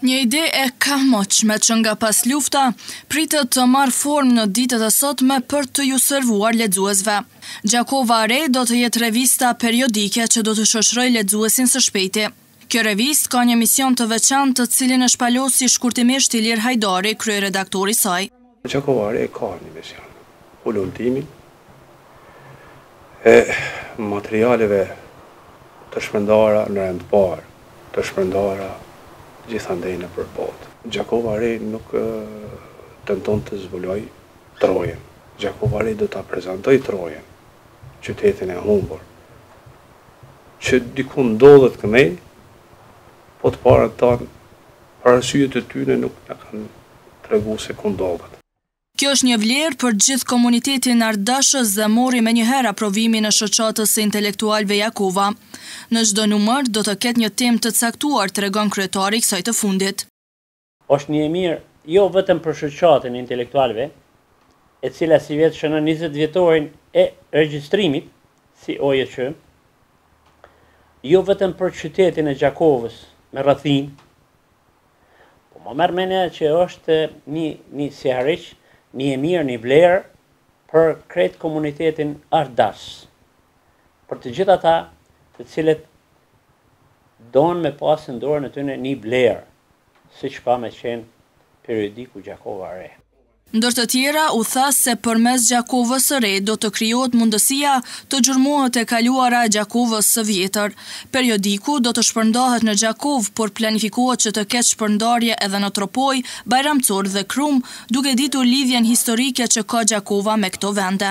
Një ide e kahmotshme që nga paslufta, pritet të marrë formë në ditët e sotme për t'ju servuar lexuesve. Gjakova Re do të jetë revista periodike që do të shoqërojë lexuesin së shpejti. Kjo revistë ka një mision të veçantë të cilin e shpalosi shkurtimisht Ilir Hajdari, kryeredaktor i saj. Gjakova Re ka një mision, hulumtimin e materialeve të shpërndara në rend të parë, të shpërndara gjithandej nëpër botë. Gjakova Re nuk tenton të zbulojë Trojën. Gjakova Re do ta prezantojë Trojën, qytetin e humbur, që diku ndodhet knej, po të parët tanë për arsyet e tyne nuk na kanë tregu se ku ndodhet. Kjo është një vlerë për gjithë komunitetin artdashës dhe mori menjëherë aprovimin e Shoqatës së Intelektualëve Jakova. Në çdo numër do të ketë një temë të caktuar, tregon kryetari i kësaj të fundit. Është një e mirë jo vetëm për Shoqatën e Intelektualëve, e cila sivjet shënon njëzetvjetorin e regjistrimit si OJQ, jo vetëm për qytetin e Gjakovës me rrethinë, po më merr mendja që është një sihariq, një e mirë, një vlerë për krejt komunitetin artdashës. Për të gjithë ata të cilët donë me pasë në dorën e tyne një vlerë, siç ka me qenë periodiku Gjakova Re. Ndër të tjera, u tha se përmes Gjakovës së re do të krijohet mundësia të gjurmohet e kaluara e Gjakovës së vjetër. Periodiku do të shpërndahet në Gjakovë, por planifikohet që të ketë shpërndarje edhe në Tropojë, Bajram Curr dhe Krumë, duke ditur lidhjen historike që ka Gjakova me këto vende.